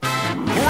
Three, two, one!